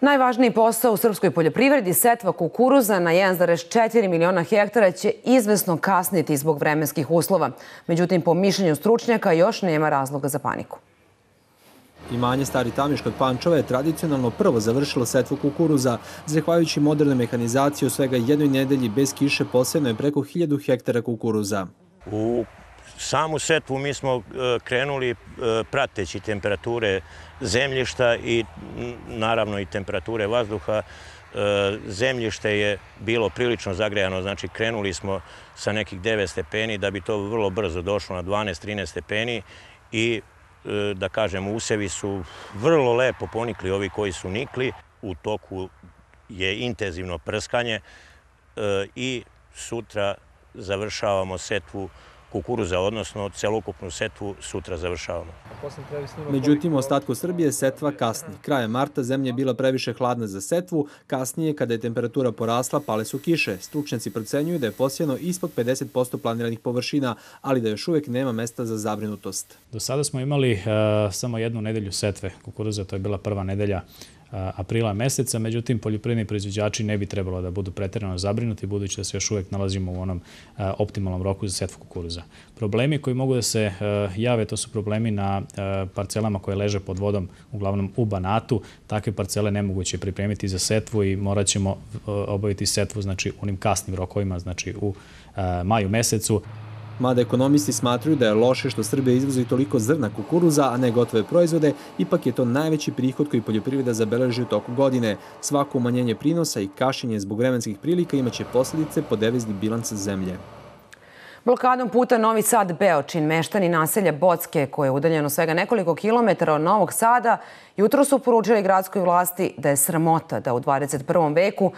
Najvažniji posao u srpskoj poljoprivredi, setva kukuruza na 1,4 miliona hektara će izvesno kasniti zbog vremenskih uslova. Međutim, po mišljenju stručnjaka još nema razloga za paniku. Imanje Stari Tamiš kod Pančova je tradicionalno prvo završilo setvu kukuruza. Zahvaljujući modernoj mehanizaciji u svega jednoj nedelji bez kiše posebno je preko 1000 hektara kukuruza. U samu setvu mi smo e, krenuli e, prateći temperature zemljišta i naravno i temperature vazduha. E, zemljište je bilo prilično zagrejano, znači krenuli smo sa nekih 9 stepeni da bi to vrlo brzo došlo na 12-13 stepeni i da kažem usevi su vrlo lepo ponikli ovi koji su nikli. U toku je intenzivno prskanje i sutra završavamo setvu kukuruza, odnosno celokupnu setvu sutra završavamo. Međutim, u ostatku Srbije setva kasni. Krajem marta zemlja je bila previše hladna za setvu, kasnije, kada je temperatura porasla, pale su kiše. Stručnjaci procenjuju da je posijeno ispod 50% planiranih površina, ali da još uvek nema mesta za zabrinutost. Do sada smo imali uh, samo jednu nedelju setve kukuruza, to je bila prva nedelja aprila meseca, međutim poljoprivredni proizvođači ne bi trebalo da budu preterano zabrinuti budući da se još uvek nalazimo u onom optimalnom roku za setvu kukuruza. Problemi koji mogu da se jave, to su problemi na parcelama koje leže pod vodom, uglavnom u Banatu. Takve parcele nemoguće pripremiti za setvu i morat ćemo obaviti setvu znači, onim kasnim rokovima, znači u maju mesecu. Mada ekonomisti smatruju da je loše što Srbija izvozi toliko zrna kukuruza, a ne gotove proizvode, ipak je to najveći prihod koji poljoprivreda zabeleži u toku godine. Svako umanjenje prinosa i kašenje zbog vremenskih prilika imaće posljedice po devizni bilans zemlje. Blokadom puta Novi Sad Beočin, meštani naselja Bocke, koje je udaljeno svega nekoliko kilometara od Novog Sada, jutro su poručili gradskoj vlasti da je sramota da u 21. veku